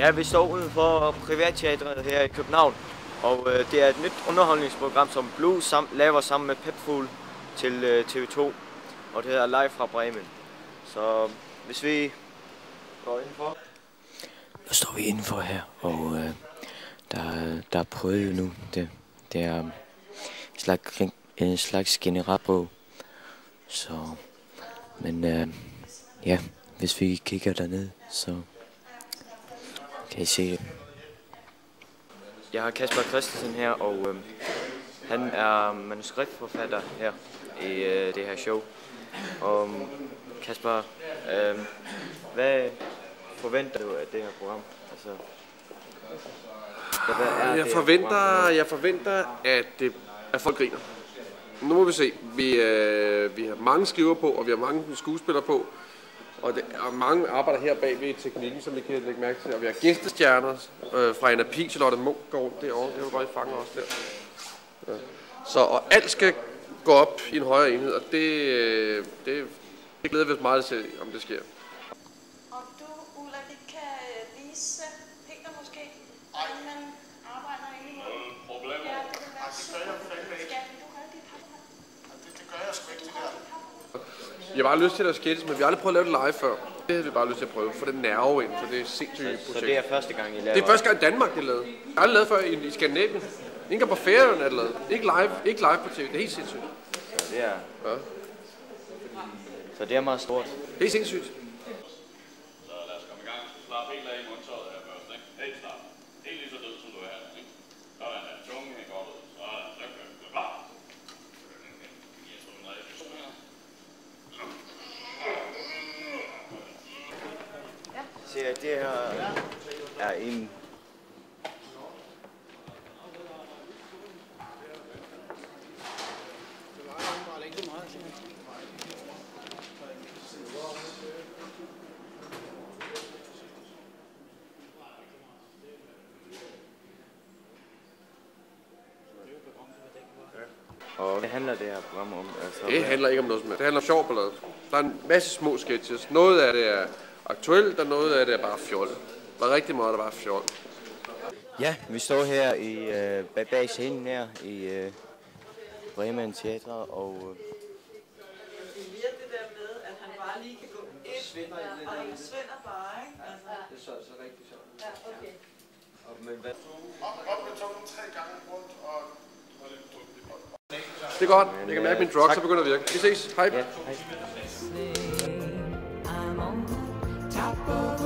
Ja, vi står udenfor Privatteatret her i København, og øh, det er et nyt underholdningsprogram, som Blue sam laver sammen med Pepfugl til øh, TV2, og det hedder Live fra Bremen. Så hvis vi går indenfor... Nu står vi indenfor her, og øh, der, der er prøvet nu. Det, det er en slags, en slags generalprøve. Så, men øh, ja, hvis vi kigger derned, så kan I se det. Jeg har Kasper Christensen her, og øh, han er manuskriptforfatter her i øh, det her show. Og øhm, Kasper, øh, hvad forventer du af det her program? Altså, hvad er jeg, det forventer, program? jeg forventer, at, det, at folk griner. Nu må vi se. Vi, øh, vi har mange skriver på, og vi har mange skuespillere på. Og, det, og mange arbejder her bag ved teknikken, som I kan lægge mærke til. Og vi har gæstestjerner øh, fra NAP, Charlotte Munk går rundt derovre. Det vil godt, I fanger også der. Ja. Så og alt skal gå op i en højere enhed, og det, øh, det, det glæder vi os meget til, om det sker. Og du, Ulla, vi kan vise Peter måske, hvordan man arbejder inde i munden. Problemer? Ja, det vil være super. Skal du holde dit Det, det gør jeg sgu ikke, det der. Vi har bare lyst til at sketches, men vi har aldrig prøvet at lave det live før. Det har vi bare lyst til at prøve, for det nerve ind, for det er sindssygt projekt. Så det er første gang, I laver? Det er første gang i Danmark, det er lavet. Jeg har aldrig lavet før i, i Skandinavien. Ikke på Færøerne er det lavet. Ikke live, ikke live på tv. Det er helt sindssygt. Så det er, Ja. så det er meget stort. Helt sindssygt. Så lad os komme i gang. Slap helt af i mundtøjet her først, ikke? Helt slap. Helt lige så død, som du er her, ikke? Sådan der. Tungen hænger godt ud. Sådan, så kører vi. Klar. Jeg tror, den er Se, det her er en Og hvad handler det her program om? Altså, Det handler ikke om noget som helst. Det handler om sjov ballade. Der er en masse små sketches. Noget af det er aktuelt, og noget af det er bare fjol. Der er rigtig meget, der bare fjol. Ja, vi står her i øh, bag, bag scenen her i øh, Bremen Teatre, og øh, Det er mere det der med, at han bare lige kan gå ind, og han svinder bare, ikke? Altså, Det er så, så rigtig sjovt. ja, okay. og men hvad, Op, op med tungen tre gange rundt, og... Det er godt. Jeg kan mærke, at min drugs er begyndt at virke. Vi ses. Hej. ja, hej. Бог.